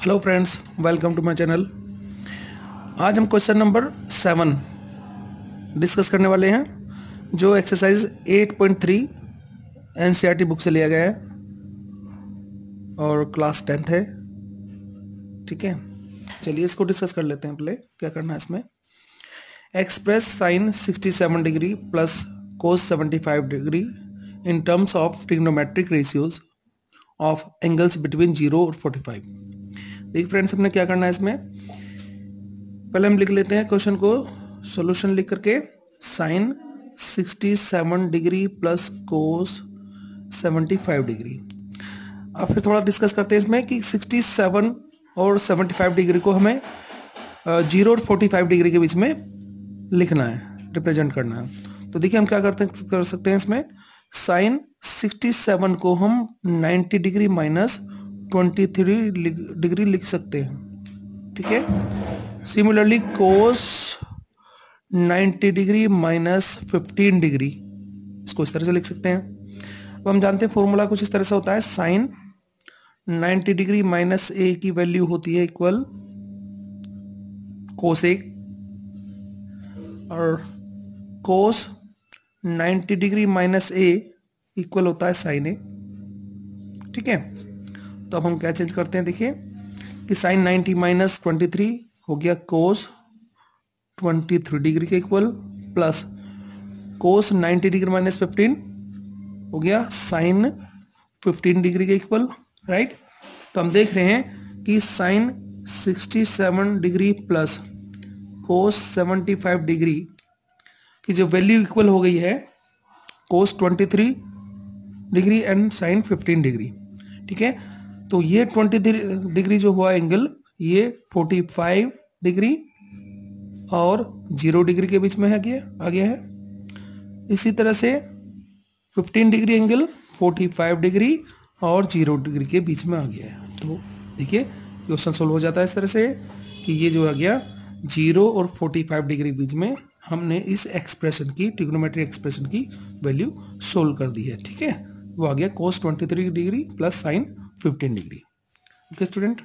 Hello friends welcome to my channel आज हम question number seven discuss करने वाले हैं, जो एक्सरसाइज 8.3 एनसीईआरटी बुक से लिया गया है और क्लास टेंथ है। ठीक है? चलिए इसको डिस्कस कर लेते हैं पहले, क्या करना है इसमें? Express sine 67 degree plus cos 75 degree in terms of trigonometric ratios of angles between zero और 45 देखिए फ्रेंड्स हमने क्या करना है इसमें? पहले हम लिख लेते हैं क्वेश्चन को सॉल्यूशन लिख करके sine 67 degree plus cos 75 degree अब फिर थोड़ा डिस्कस करते हैं इसमें कि 67 और 75 डिग्री को हमें ज़ीरो और 45 डिग्री के बीच में लिखना है रिप्रेजेंट करना है। तो देखिए हम क्या करते कर सकते हैं इसमें? साइन 67 को हम 90 degree minus twenty three degree लिख सकते हैं, ठीक है? Similarly cos ninety degree minus fifteen degree, इसको इस तरह से लिख सकते हैं। अब हम जानते हैं फॉर्मूला कुछ इस तरह से होता है साइन 90 डिग्री माइनस ए की वैल्यू होती है इक्वल कोस ए, और cos 90 degree minus A equal होता है साइन ए, ठीक है? तो अब हम क्या चेंज करते हैं, देखिए, कि साइन 90 माइनस ट्वेंटी हो गया कोस 23 डिग्री के equal plus cos 90 degree minus fifteen हो गया साइन 15 डिग्री के इक्वल राइट तो हम देख रहे हैं कि sine 67 degree plus cos 75 degree की जो वैल्यू इक्वल हो गई है cos 23 degree and sine 15 degree ठीक है? तो ये 23 डिग्री जो हुआ एंगल, ये 45 डिग्री और ज़ीरो डिग्री के बीच में है गया आ गया है। इसी तरह से 15 डिग्री एंगल 45 डिग्री और ज़ीरो डिग्री के बीच में आ गया है। तो देखिए, क्वेश्चन सोल्व हो जाता है इस तरह से कि ये जो आ गया, ज़ीरो और 45 डिग्री बीच में हमने इस एक्सप्रेशन की टिग्नोमेट्रिक एक्सप्रेशन की वैल्यू सोल्व कर दी है, ठीक है? वो आ गया cos 23 degree plus sine 15 degree. Okay student